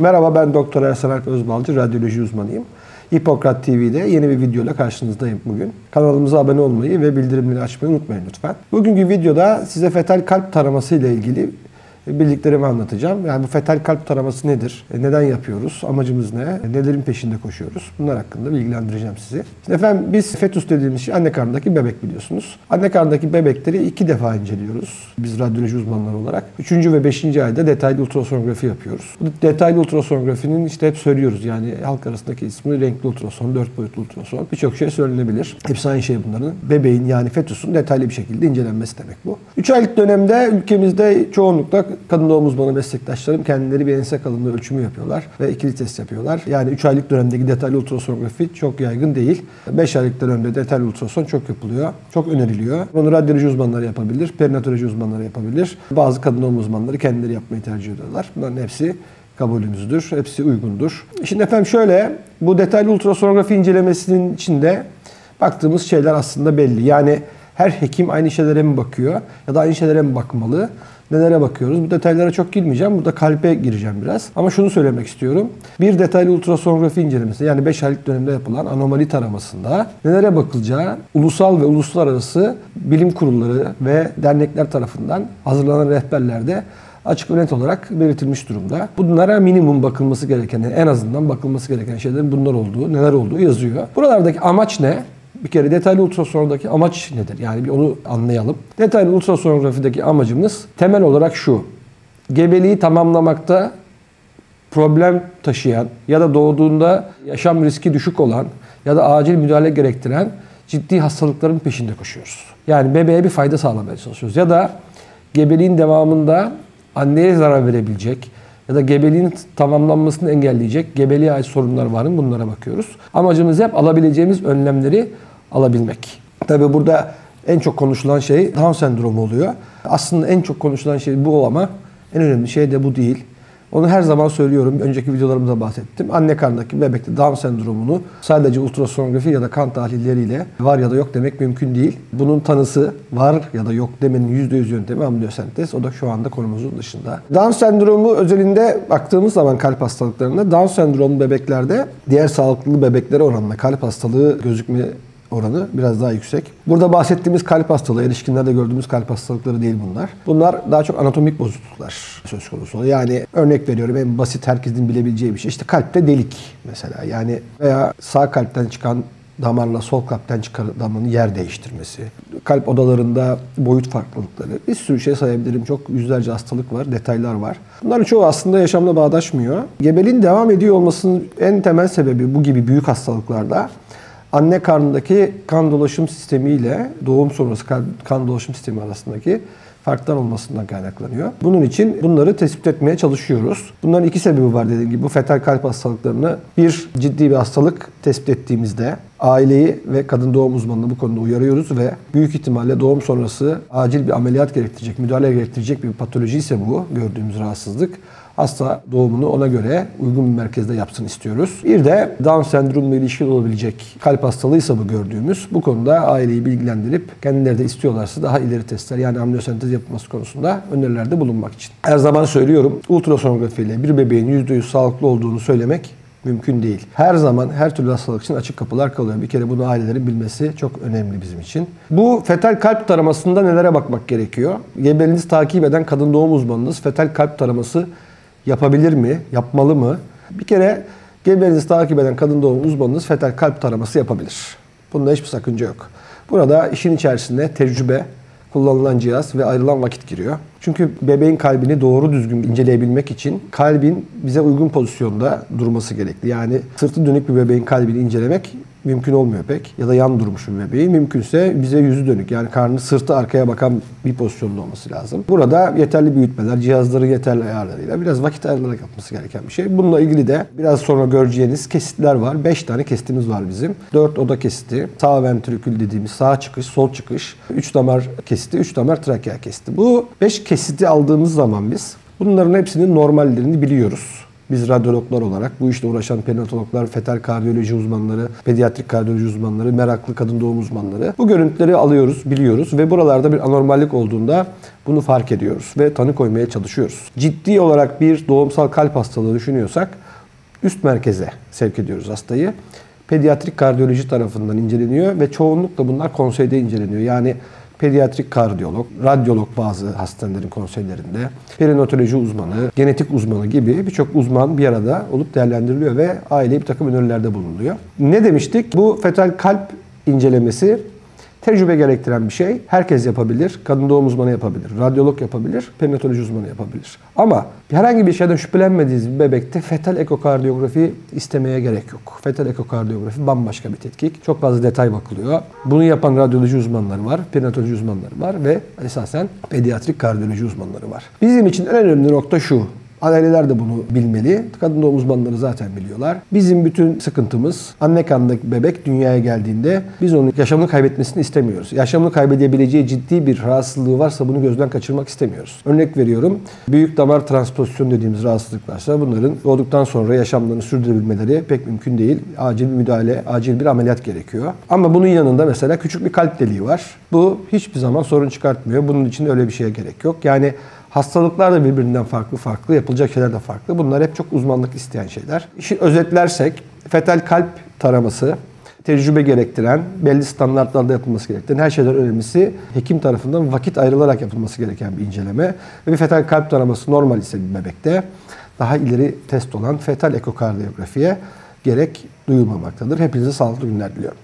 Merhaba ben Doktor Ersan Alp Özbalcı, radyoloji uzmanıyım. Hipokrat TV'de yeni bir videoyla karşınızdayım bugün. Kanalımıza abone olmayı ve bildirimleri açmayı unutmayın lütfen. Bugünkü videoda size fetal kalp taraması ile ilgili bildiklerimi anlatacağım. Yani bu fetal kalp taraması nedir? E, neden yapıyoruz? Amacımız ne? E, nelerin peşinde koşuyoruz? Bunlar hakkında bilgilendireceğim sizi. Şimdi efendim biz fetüs dediğimiz şey anne karnındaki bebek biliyorsunuz. Anne karnındaki bebekleri iki defa inceliyoruz. Biz radyoloji uzmanları olarak. Üçüncü ve beşinci ayda detaylı ultrasonografi yapıyoruz. Bu detaylı ultrasonografinin işte hep söylüyoruz yani halk arasındaki ismi renkli ultrason, dört boyutlu ultrason. Birçok şey söylenebilir. Hepsi aynı şey bunların. Bebeğin yani fetüsün detaylı bir şekilde incelenmesi demek bu. Üç aylık dönemde ülkemizde çoğunlukla kadın doğum uzmanı meslektaşlarım kendileri bir ense kalınlığı ölçümü yapıyorlar ve ikili test yapıyorlar. Yani 3 aylık dönemdeki detaylı ultrasonografi çok yaygın değil. 5 aylık dönemde detaylı ultrason çok yapılıyor. Çok öneriliyor. Bunu radyoloji uzmanları yapabilir, perinatoloji uzmanları yapabilir. Bazı kadın doğum uzmanları kendileri yapmayı tercih ediyorlar. Bunların hepsi kabulümüzdür. Hepsi uygundur. Şimdi efendim şöyle bu detaylı ultrasonografi incelemesinin içinde baktığımız şeyler aslında belli. Yani her hekim aynı şeylere mi bakıyor ya da aynı şeylere mi bakmalı? Nelere bakıyoruz? Bu detaylara çok girmeyeceğim. Burada kalbe gireceğim biraz. Ama şunu söylemek istiyorum. Bir detaylı ultrasonografi incelemesi yani 5 aylık dönemde yapılan anomali taramasında nelere bakılacağı ulusal ve uluslararası bilim kurulları ve dernekler tarafından hazırlanan rehberlerde açık ve net olarak belirtilmiş durumda. Bunlara minimum bakılması gereken, en azından bakılması gereken şeylerin bunlar olduğu, neler olduğu yazıyor. Buralardaki amaç ne? Bir kere detaylı ultrasonografideki amaç nedir? Yani bir onu anlayalım. Detaylı ultrasonografideki amacımız temel olarak şu. Gebeliği tamamlamakta problem taşıyan ya da doğduğunda yaşam riski düşük olan ya da acil müdahale gerektiren ciddi hastalıkların peşinde koşuyoruz. Yani bebeğe bir fayda sağlamaya çalışıyoruz. Ya da gebeliğin devamında anneye zarar verebilecek ya da gebeliğin tamamlanmasını engelleyecek gebeliğe ait sorunlar var mı bunlara bakıyoruz. Amacımız hep alabileceğimiz önlemleri alabilmek. Tabi burada en çok konuşulan şey Down sendromu oluyor. Aslında en çok konuşulan şey bu ama en önemli şey de bu değil. Onu her zaman söylüyorum. Önceki videolarımda bahsettim. Anne karnındaki bebekte Down sendromunu sadece ultrasonografi ya da kan tahlilleriyle var ya da yok demek mümkün değil. Bunun tanısı var ya da yok demenin %100 yöntemi amniyosentez. O da şu anda konumuzun dışında. Down sendromu özelinde baktığımız zaman kalp hastalıklarında Down sendromlu bebeklerde diğer sağlıklı bebeklere oranla kalp hastalığı gözükme oranı biraz daha yüksek. Burada bahsettiğimiz kalp hastalığı, erişkinlerde gördüğümüz kalp hastalıkları değil bunlar. Bunlar daha çok anatomik bozukluklar söz konusu. Yani örnek veriyorum en basit herkesin bilebileceği bir şey. İşte kalpte delik mesela. Yani veya sağ kalpten çıkan damarla sol kalpten çıkan damarın yer değiştirmesi, kalp odalarında boyut farklılıkları, bir sürü şey sayabilirim. Çok yüzlerce hastalık var, detaylar var. Bunların çoğu aslında yaşamla bağdaşmıyor. Gebeliğin devam ediyor olmasının en temel sebebi bu gibi büyük hastalıklarda anne karnındaki kan dolaşım sistemi ile doğum sonrası kan dolaşım sistemi arasındaki farklar olmasından kaynaklanıyor. Bunun için bunları tespit etmeye çalışıyoruz. Bunların iki sebebi var dediğim gibi. Bu fetal kalp hastalıklarını bir ciddi bir hastalık tespit ettiğimizde aileyi ve kadın doğum uzmanını bu konuda uyarıyoruz ve büyük ihtimalle doğum sonrası acil bir ameliyat gerektirecek, müdahale gerektirecek bir patoloji ise bu gördüğümüz rahatsızlık hasta doğumunu ona göre uygun bir merkezde yapsın istiyoruz. Bir de Down sendromla ilişkili olabilecek kalp hastalığıysa bu gördüğümüz. Bu konuda aileyi bilgilendirip kendileri de istiyorlarsa daha ileri testler yani amniyosentez yapılması konusunda önerilerde bulunmak için. Her zaman söylüyorum ultrasonografi ile bir bebeğin %100 sağlıklı olduğunu söylemek mümkün değil. Her zaman her türlü hastalık için açık kapılar kalıyor. Bir kere bunu ailelerin bilmesi çok önemli bizim için. Bu fetal kalp taramasında nelere bakmak gerekiyor? Gebeliğinizi takip eden kadın doğum uzmanınız fetal kalp taraması yapabilir mi? Yapmalı mı? Bir kere gebeliğinizi takip eden kadın doğum uzmanınız fetal kalp taraması yapabilir. Bunda hiçbir sakınca yok. Burada işin içerisinde tecrübe, kullanılan cihaz ve ayrılan vakit giriyor. Çünkü bebeğin kalbini doğru düzgün inceleyebilmek için kalbin bize uygun pozisyonda durması gerekli. Yani sırtı dönük bir bebeğin kalbini incelemek mümkün olmuyor pek. Ya da yan durmuş bir bebeği. Mümkünse bize yüzü dönük yani karnı sırtı arkaya bakan bir pozisyonda olması lazım. Burada yeterli büyütmeler, cihazları yeterli ayarlarıyla biraz vakit ayarlayarak yapması gereken bir şey. Bununla ilgili de biraz sonra göreceğiniz kesitler var. 5 tane kesitimiz var bizim. 4 oda kesiti, sağ ventrikül dediğimiz sağ çıkış, sol çıkış, 3 damar kesiti, 3 damar trakea kesiti. Bu 5 kesiti aldığımız zaman biz bunların hepsinin normallerini biliyoruz. Biz radyologlar olarak bu işle uğraşan perinatologlar, fetal kardiyoloji uzmanları, pediatrik kardiyoloji uzmanları, meraklı kadın doğum uzmanları bu görüntüleri alıyoruz, biliyoruz ve buralarda bir anormallik olduğunda bunu fark ediyoruz ve tanı koymaya çalışıyoruz. Ciddi olarak bir doğumsal kalp hastalığı düşünüyorsak üst merkeze sevk ediyoruz hastayı. Pediatrik kardiyoloji tarafından inceleniyor ve çoğunlukla bunlar konseyde inceleniyor. Yani pediatrik kardiyolog, radyolog bazı hastanelerin konseylerinde, perinatoloji uzmanı, genetik uzmanı gibi birçok uzman bir arada olup değerlendiriliyor ve aileye bir takım önerilerde bulunuyor. Ne demiştik? Bu fetal kalp incelemesi Tecrübe gerektiren bir şey. Herkes yapabilir. Kadın doğum uzmanı yapabilir. Radyolog yapabilir. Perinatoloji uzmanı yapabilir. Ama herhangi bir şeyden şüphelenmediğiniz bir bebekte fetal ekokardiyografi istemeye gerek yok. Fetal ekokardiyografi bambaşka bir tetkik. Çok fazla detay bakılıyor. Bunu yapan radyoloji uzmanları var. Perinatoloji uzmanları var ve esasen pediatrik kardiyoloji uzmanları var. Bizim için en önemli nokta şu. Aileler de bunu bilmeli. Kadın doğum uzmanları zaten biliyorlar. Bizim bütün sıkıntımız anne karnındaki bebek dünyaya geldiğinde biz onun yaşamını kaybetmesini istemiyoruz. Yaşamını kaybedebileceği ciddi bir rahatsızlığı varsa bunu gözden kaçırmak istemiyoruz. Örnek veriyorum. Büyük damar transpozisyonu dediğimiz rahatsızlık varsa bunların doğduktan sonra yaşamlarını sürdürebilmeleri pek mümkün değil. Acil bir müdahale, acil bir ameliyat gerekiyor. Ama bunun yanında mesela küçük bir kalp deliği var. Bu hiçbir zaman sorun çıkartmıyor. Bunun için öyle bir şeye gerek yok. Yani Hastalıklar da birbirinden farklı farklı, yapılacak şeyler de farklı. Bunlar hep çok uzmanlık isteyen şeyler. İşi özetlersek, fetal kalp taraması, tecrübe gerektiren, belli standartlarda yapılması gerektiren her şeyden önemlisi hekim tarafından vakit ayrılarak yapılması gereken bir inceleme. Ve bir fetal kalp taraması normal ise bir bebekte daha ileri test olan fetal ekokardiyografiye gerek duyulmamaktadır. Hepinize sağlıklı günler diliyorum.